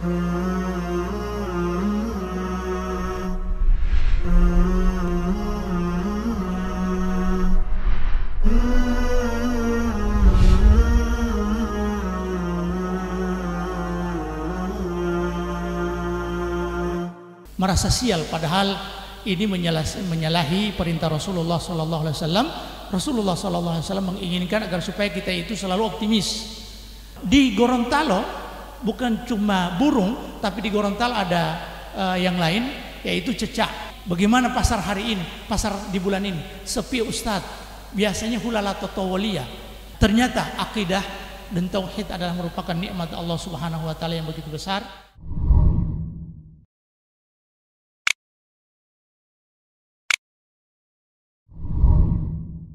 merasa sial padahal ini menyalahi perintah Rasulullah sallallahu alaihi wasallam. Rasulullah sallallahu alaihi wasallam menginginkan agar supaya kita itu selalu optimis. Di Gorontalo bukan cuma burung, tapi di Gorontalo ada uh, yang lain yaitu cecak. Bagaimana pasar hari ini, pasar di bulan ini? Sepi Ustaz. Biasanya hulala totowalia. Ternyata akidah dan tauhid adalah merupakan nikmat Allah Subhanahu wa taala yang begitu besar.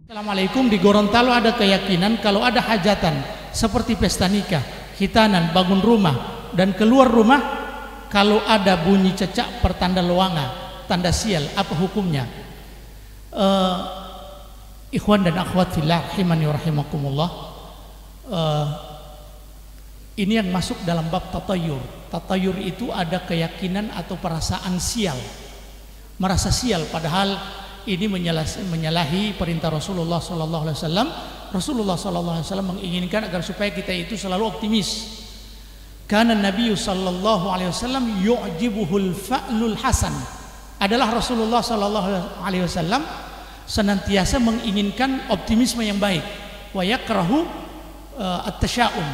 Assalamualaikum di Gorontalo ada keyakinan kalau ada hajatan seperti pesta nikah, hitanan, bangun rumah dan keluar rumah kalau ada bunyi cecak pertanda loanga, tanda sial, apa hukumnya? Uh, ikhwan dan akhwat fillah rahimani rahimakumullah. Uh, ini yang masuk dalam bab tatayur. Tatayur itu ada keyakinan atau perasaan sial. Merasa sial padahal ini menyalahi perintah Rasulullah sallallahu alaihi wasallam. Rasulullah sallallahu alaihi wasallam menginginkan agar supaya kita itu selalu optimis. Karena Nabi sallallahu alaihi wasallam yu'jibuhul fa'lul hasan. Adalah Rasulullah sallallahu alaihi wasallam senantiasa menginginkan optimisme yang baik. Wa yakrahu uh, at-tasyaum.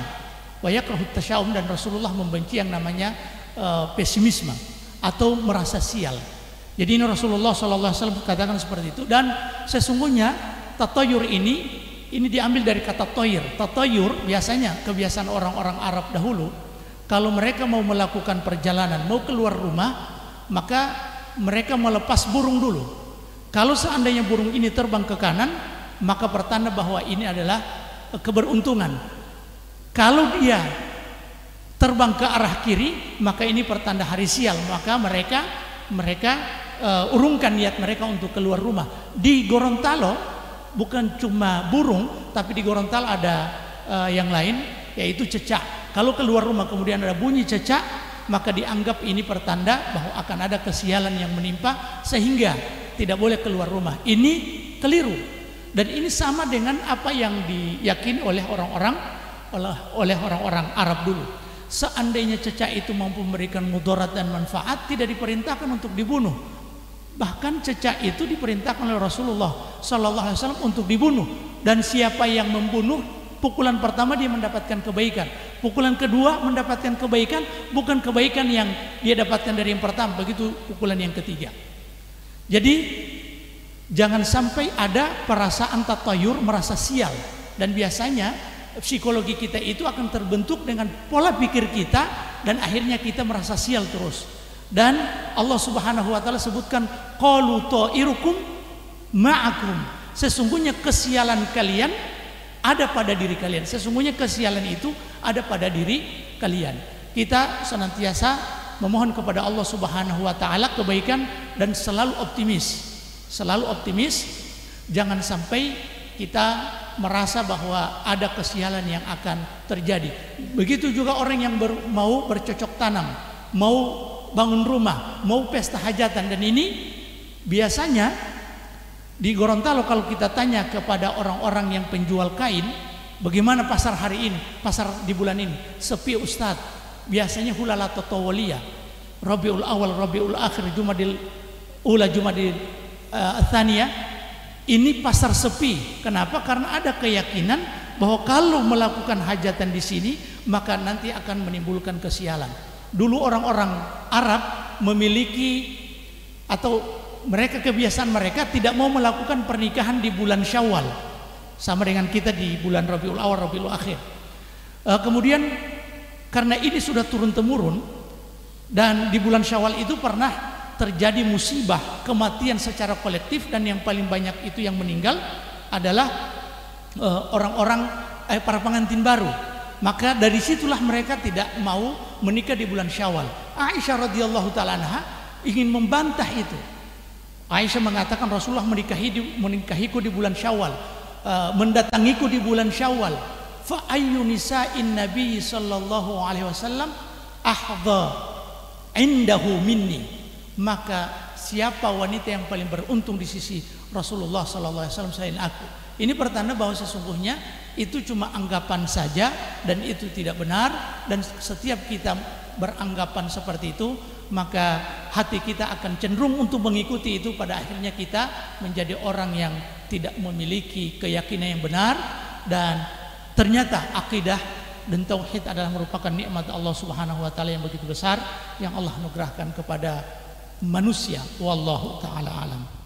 Wa yakrahu at-tasyaum dan Rasulullah membenci yang namanya uh, pesimisme atau merasa sial. Jadi ini Rasulullah SAW katakan seperti itu dan sesungguhnya tatoyur ini ini diambil dari kata toyir. Tatoyur biasanya kebiasaan orang-orang Arab dahulu kalau mereka mau melakukan perjalanan mau keluar rumah maka mereka melepas burung dulu. Kalau seandainya burung ini terbang ke kanan maka pertanda bahwa ini adalah keberuntungan. Kalau dia terbang ke arah kiri maka ini pertanda hari sial maka mereka mereka uh, urungkan niat mereka untuk keluar rumah. Di Gorontalo bukan cuma burung, tapi di Gorontalo ada uh, yang lain yaitu cecak. Kalau keluar rumah kemudian ada bunyi cecak, maka dianggap ini pertanda bahwa akan ada kesialan yang menimpa sehingga tidak boleh keluar rumah. Ini keliru. Dan ini sama dengan apa yang diyakini oleh orang-orang oleh orang-orang Arab dulu. Seandainya cecak itu mampu memberikan mudarat dan manfaat, tidak diperintahkan untuk dibunuh. Bahkan cecak itu diperintahkan oleh Rasulullah Sallallahu Alaihi Wasallam untuk dibunuh. Dan siapa yang membunuh, pukulan pertama dia mendapatkan kebaikan. Pukulan kedua mendapatkan kebaikan, bukan kebaikan yang dia dapatkan dari yang pertama. Begitu pukulan yang ketiga. Jadi jangan sampai ada perasaan tatayur merasa sial. Dan biasanya psikologi kita itu akan terbentuk dengan pola pikir kita dan akhirnya kita merasa sial terus. Dan Allah Subhanahu wa taala sebutkan qalu ta'irukum ma'akum. Sesungguhnya kesialan kalian ada pada diri kalian. Sesungguhnya kesialan itu ada pada diri kalian. Kita senantiasa memohon kepada Allah Subhanahu wa taala kebaikan dan selalu optimis. Selalu optimis, jangan sampai kita merasa bahwa ada kesialan yang akan terjadi. Begitu juga orang yang ber, mau bercocok tanam, mau bangun rumah, mau pesta hajatan dan ini biasanya di Gorontalo kalau kita tanya kepada orang-orang yang penjual kain, bagaimana pasar hari ini, pasar di bulan ini? Sepi Ustadz. Biasanya hulala totowalia. Rabiul awal, Rabiul akhir, Jumadil ula, Jumadil uh, ini pasar sepi. Kenapa? Karena ada keyakinan bahwa kalau melakukan hajatan di sini maka nanti akan menimbulkan kesialan. Dulu orang-orang Arab memiliki atau mereka kebiasaan mereka tidak mau melakukan pernikahan di bulan Syawal sama dengan kita di bulan Rabiul Awal, Rabiul Akhir. E, kemudian karena ini sudah turun temurun dan di bulan Syawal itu pernah terjadi musibah kematian secara kolektif dan yang paling banyak itu yang meninggal adalah eh, orang-orang eh, para pengantin baru maka dari situlah mereka tidak mau menikah di bulan Syawal. Aisyah radhiyallahu taala ingin membantah itu. Aisyah mengatakan Rasulullah menikahi menikahiku di bulan Syawal uh, mendatangiku di bulan Syawal. Fa ayyu nisa'in nabi sallallahu alaihi wasallam ahdha indahu minni. Maka siapa wanita yang paling beruntung di sisi Rasulullah sallallahu alaihi wasallam selain aku? Ini pertanda bahwa sesungguhnya itu cuma anggapan saja dan itu tidak benar dan setiap kita beranggapan seperti itu maka hati kita akan cenderung untuk mengikuti itu pada akhirnya kita menjadi orang yang tidak memiliki keyakinan yang benar dan ternyata akidah dan tauhid adalah merupakan nikmat Allah Subhanahu wa taala yang begitu besar yang Allah anugerahkan kepada manusia. Wallahu taala alam